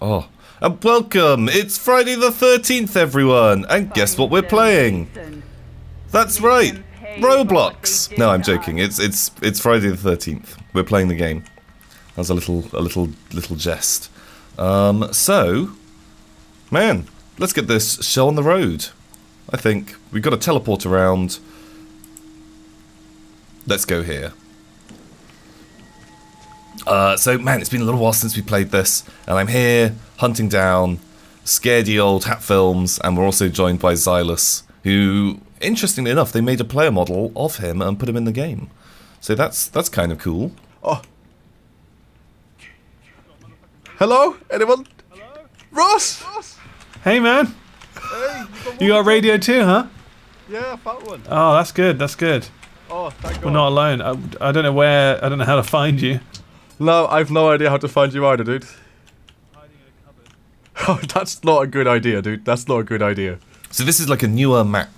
oh. And welcome! It's Friday the 13th, everyone! And guess what we're playing? That's right! Roblox! No, I'm joking. It's it's it's Friday the 13th. We're playing the game. That was a little a little little jest. Um, so man, let's get this show on the road. I think we've got to teleport around. Let's go here. Uh, so, man, it's been a little while since we played this, and I'm here hunting down scaredy old hat films, and we're also joined by Zylus, who, interestingly enough, they made a player model of him and put him in the game. So that's that's kind of cool. Oh. Hello? Anyone? Hello? Ross! Ross! Hey, man. Hey, you got radio too, huh? Yeah, I found one. Oh, that's good. That's good. Oh, thank God. We're not alone. I, I don't know where. I don't know how to find you. No, I've no idea how to find you either, dude. Hiding in a cupboard. Oh, that's not a good idea, dude. That's not a good idea. So this is like a newer map.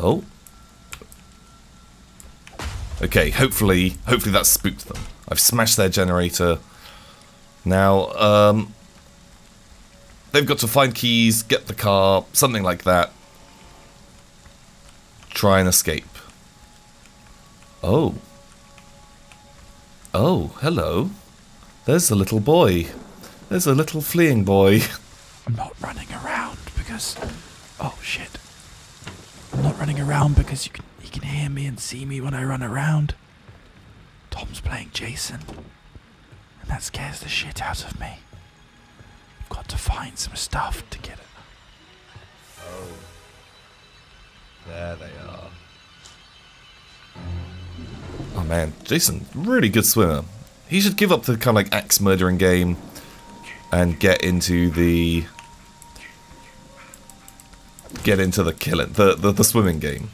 Oh. Okay, hopefully, hopefully that spooked them. I've smashed their generator. Now, um, they've got to find keys, get the car, something like that. Try and escape. Oh. Oh, hello. There's a little boy. There's a little fleeing boy. I'm not running around because. Oh shit. I'm not running around because you can he can hear me and see me when I run around. Tom's playing Jason. And that scares the shit out of me. I've got to find some stuff to get it. Oh. There they are. Oh man, Jason, really good swimmer. He should give up the kind of like axe murdering game and get into the get into the killing the, the the swimming game.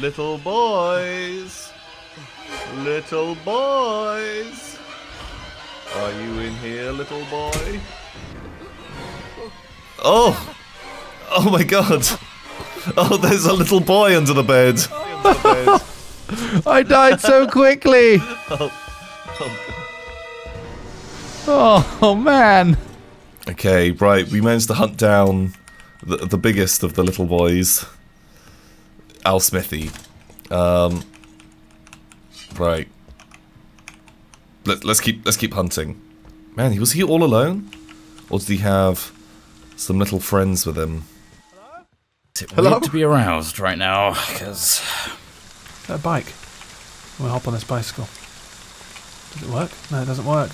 Little boys, little boys, are you in here, little boy? Oh, oh my God! Oh, there's a little boy under the bed. I died so quickly. Oh, oh, man. Okay, right. We managed to hunt down the, the biggest of the little boys, Alsmiffy. Um, right. Let, let's keep let's keep hunting. Man, was he all alone, or did he have some little friends with him? Is it Hello? weird to be aroused right now? Because that bike. We'll hop on this bicycle. Does it work? No, it doesn't work.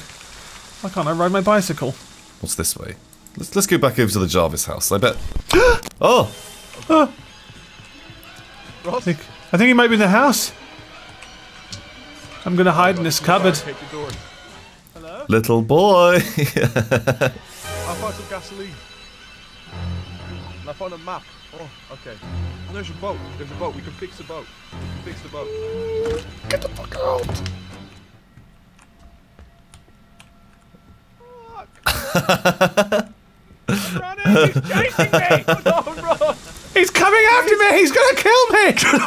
Why can't I ride my bicycle? What's this way? Let's let's go back over to the Jarvis house. I bet. oh. oh. I think I think he might be in the house. I'm gonna hide in this cupboard. Hello? Little boy. I found some gasoline. And I found a map. Oh, okay. And there's a boat. There's a boat. We can fix the boat. We can fix the boat. Get the fuck out! He's chasing me! no, He's coming after me! He's gonna kill me! no,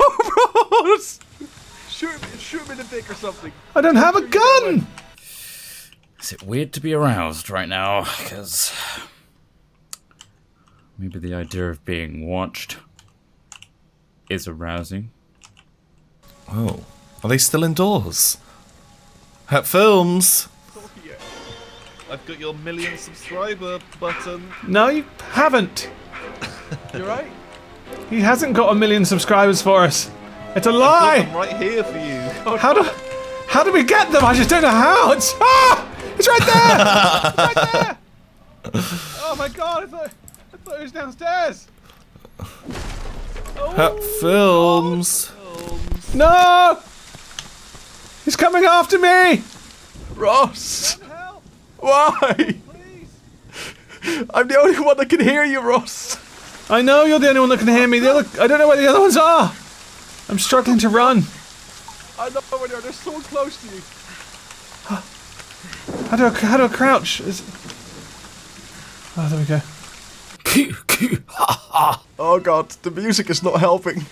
Ross! Shoot him, in the dick or something. I don't have a gun! Is it weird to be aroused right now? Because maybe the idea of being watched is arousing. Oh, are they still indoors? Hat Films! Oh, I've got your million subscriber button. No, you haven't. You're right. He hasn't got a million subscribers for us. It's a lie. I'm right here for you. How do, how do we get them? I just don't know how. It's ah, it's right there. it's right there. Oh my god! I thought, I thought it was downstairs. Oh, Hat Films. No! He's coming after me! Ross! Why? I'm the only one that can hear you, Ross. I know you're the only one that can hear me. The other, I don't know where the other ones are. I'm struggling to run. I know where they are. They're so close to you. How do I, how do I crouch? Is... Oh, there we go. Oh god, the music is not helping.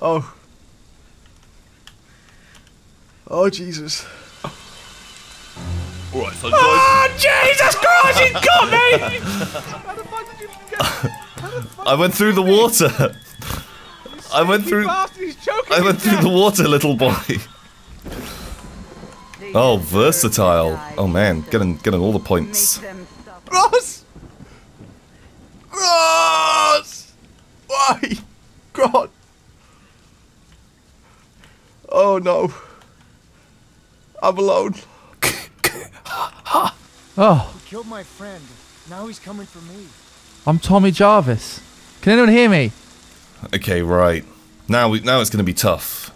Oh. Oh Jesus. Alright, sunshine. Ah, Jesus Christ, he's got me! How the fuck did you get? How the fuck I went through the water. I went through. bastard, I went through down. the water, little boy. Oh, versatile. Oh man, getting getting all the points. Ross! Ross! Why? God. Oh no. I'm alone. Oh, He Killed my friend. Now he's coming for me. I'm Tommy Jarvis. Can anyone hear me? Okay, right. Now we now it's gonna be tough.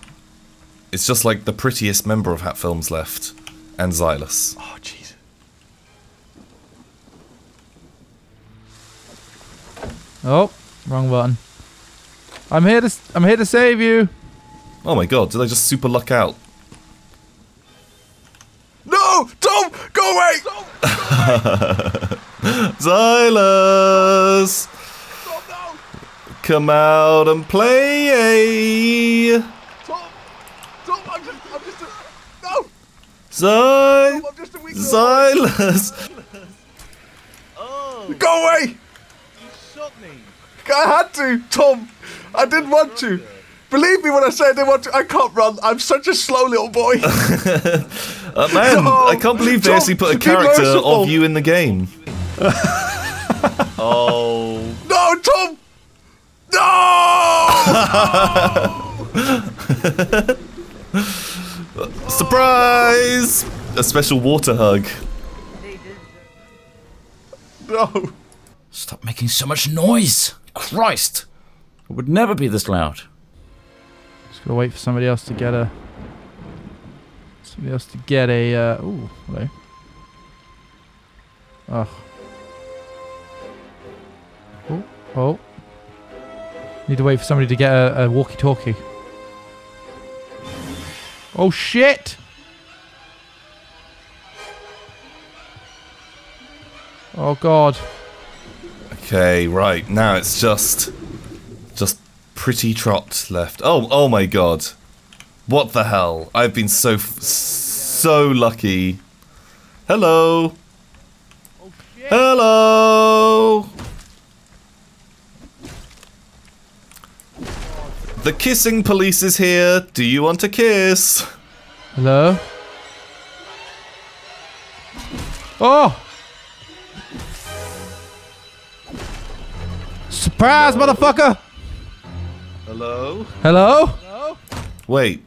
It's just like the prettiest member of Hat Films left, and Zylus. Oh Jesus. Oh, wrong button. I'm here to s- I'm here to save you. Oh my god, did I just super luck out? No! Tom! Go away! Tom! Zylus! Tom, no! Come out and play! Tom! Tom, I'm just, I'm just a... No! Zy- I'm just a weak little- Zylus! Go away! Shot me. I had to, Tom. I didn't want to. Believe me when I say I didn't want to. I can't run. I'm such a slow little boy. Uh, man, No! I can't believe they Tom, actually put a character of you in the game. oh. no, Tom! No! Surprise! A special water hug. no! Stop making so much noise! Christ! It would never be this loud. Just gotta wait for somebody else to get a. Somebody else to get a. Uh, ooh, hello. Oh. Oh, oh. Need to wait for somebody to get a, a walkie-talkie. Oh shit! Oh god. Okay, right. Now it's just. Just pretty Trott left. Oh, oh my god. What the hell? I've been so. So lucky. Hello. Oh, Hello. The kissing police is here. Do you want to kiss? Hello? Oh! Surprise, motherfucker! Hello? Hello? Wait.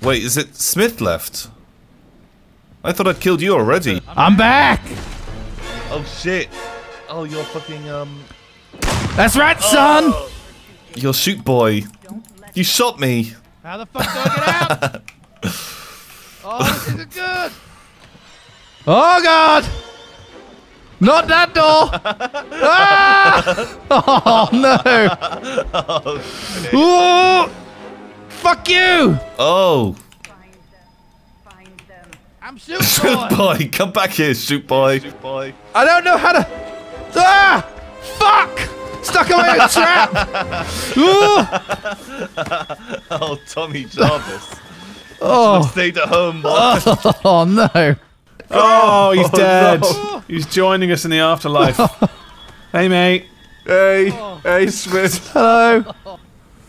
Wait, is it Smith left? I thought I'd killed you already. I'm back! Oh shit. Oh, you're fucking, um. That's right, son! You're shoot boy. You shot me. How the fuck do I get out? oh, this isn't good! Oh, God! Not that door! ah! Oh, no! Ooh! Fuck you! Oh. I'm shooting Shoot boy, come back here, shoot boy. Shoot boy. I don't know how to. Ah! Fuck! Stuck in my trap! Oh, Tommy Jarvis. Oh, Stayed at home. oh no! Oh, he's dead. He's joining us in the afterlife. hey, mate. Hey, hey, Smith. Hello!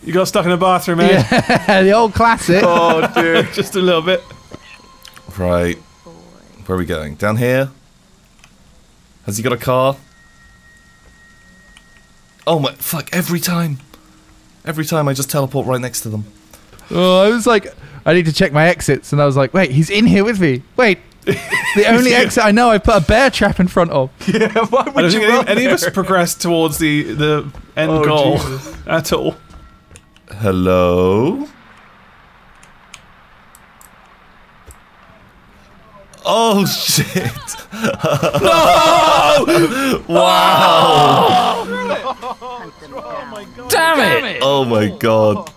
You got stuck in a bathroom, eh? Yeah, the old classic. Oh dear. Just a little bit. Right. Where are we going? Down here? Has he got a car? Oh my. Fuck, every time. Every time I just teleport right next to them. Oh, I was like, I need to check my exits, and I was like, wait, he's in here with me. Wait, the only exit I know, I put a bear trap in front of. Yeah, why would you any, any of us progress towards the, the end Oh, goal Jesus. at all. Hello? Oh shit! no! Wow! Damn it! Oh my god!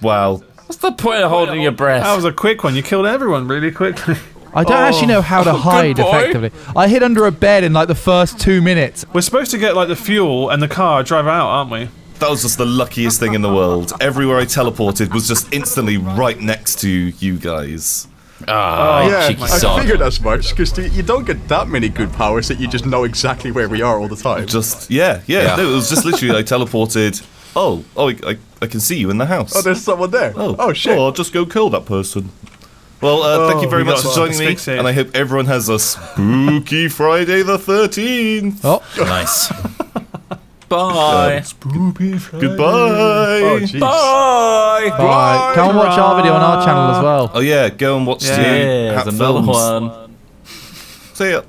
Wow! What's the point of holding your breath? That was a quick one. You killed everyone really quickly. I don't actually know how to oh, hide boy. effectively. I hid under a bed in like the first two minutes. We're supposed to get like the fuel and the car, drive out, aren't we? That was just the luckiest thing in the world. Everywhere I teleported was just instantly right next to you guys. Ah, yeah, cheeky I sod. figured as much because you don't get that many good powers that you just know exactly where we are all the time. Just yeah, yeah. Yeah. No, it was just literally I teleported. Oh, oh, I, I, I can see you in the house. oh, there's someone there. Oh, oh shit. I'll just go kill that person. Well, uh, thank you Oh, very much for joining me, asphyxiate. and I hope everyone has a spooky Friday the 13th. Oh, Nice. Bye. Goodbye. Oh, jeez. Bye. bye. Come and watch our video on our channel as well. Oh yeah, go and watch Yeah. the There's Hat another films. one. See ya.